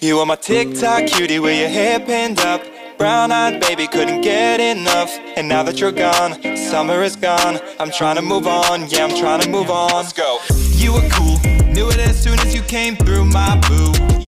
You were my TikTok cutie with your hair pinned up. Brown eyed baby, couldn't get enough. And now that you're gone, summer is gone. I'm trying to move on, yeah, I'm trying to move on. Let's go. You were cool, knew it as soon as you came through my boo.